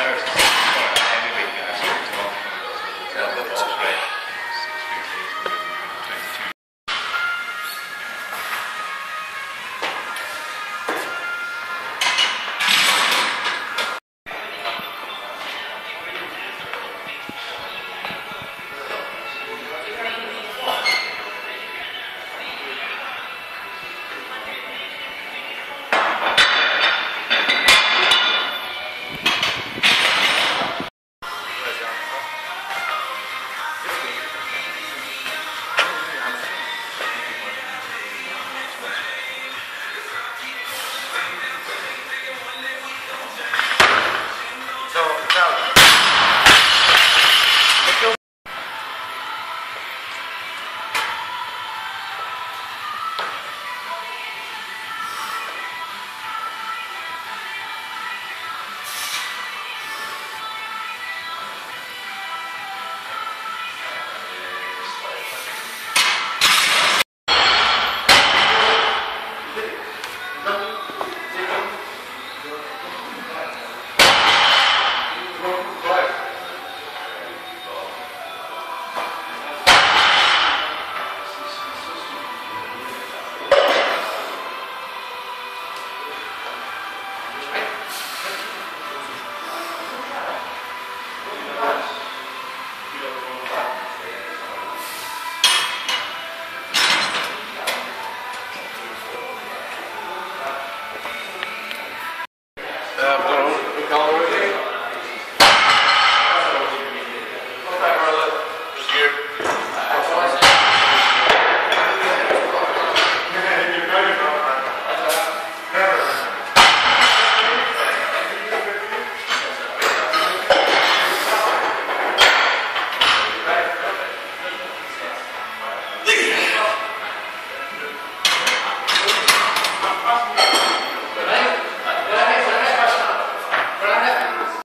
America. Uh,